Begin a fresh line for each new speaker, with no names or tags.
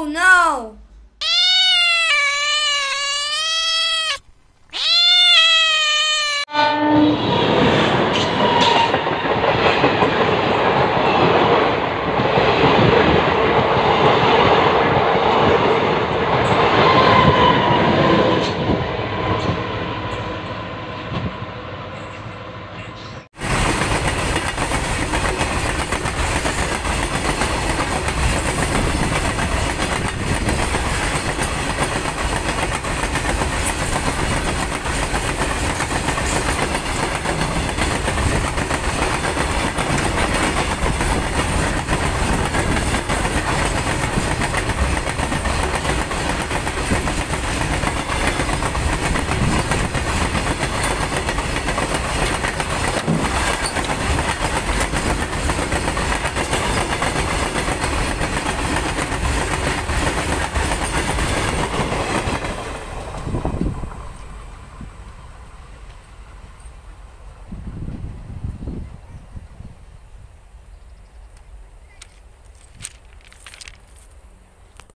Oh no!